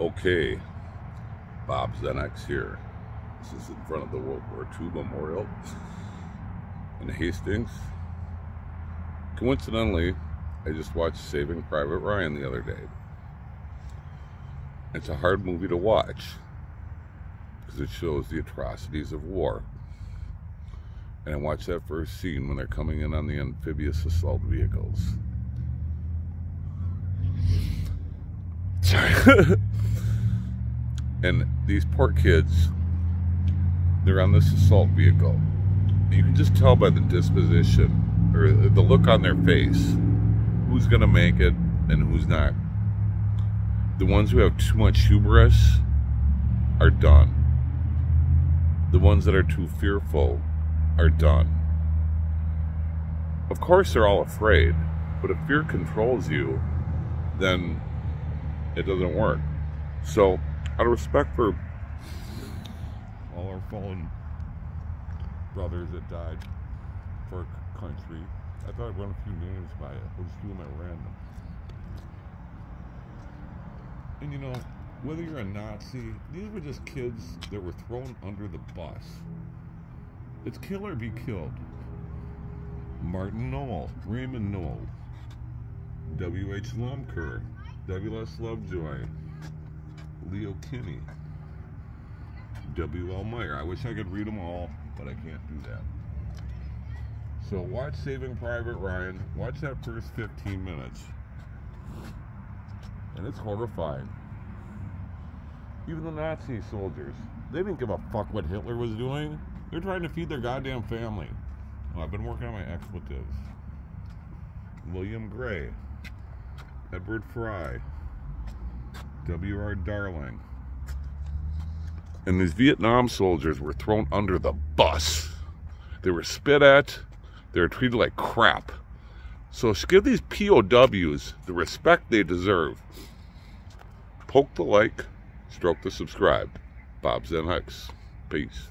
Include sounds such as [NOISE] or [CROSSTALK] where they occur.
Okay, Bob ZenX here. This is in front of the World War II Memorial in Hastings. Coincidentally, I just watched Saving Private Ryan the other day. It's a hard movie to watch because it shows the atrocities of war. And I watched that first scene when they're coming in on the amphibious assault vehicles. [LAUGHS] Sorry. [LAUGHS] and these poor kids, they're on this assault vehicle. You can just tell by the disposition or the look on their face who's going to make it and who's not. The ones who have too much hubris are done. The ones that are too fearful are done. Of course, they're all afraid, but if fear controls you, then it doesn't work. So, out of respect for all our fallen brothers that died for country, I thought I'd run a few names by it. I'll just do them at random. And you know, whether you're a Nazi, these were just kids that were thrown under the bus. It's kill or be killed. Martin Noel, Raymond Noel, W.H. Lumker, W.S. Lovejoy, Leo Kinney, W.L. Meyer. I wish I could read them all, but I can't do that. So watch Saving Private Ryan. Watch that first 15 minutes. And it's horrifying. Even the Nazi soldiers, they didn't give a fuck what Hitler was doing. They're trying to feed their goddamn family. Well, I've been working on my expletives. William Gray, Edward Fry, W.R. Darling. And these Vietnam soldiers were thrown under the bus. They were spit at. They were treated like crap. So give these POWs the respect they deserve. Poke the like, stroke the subscribe. Bob Zen Peace.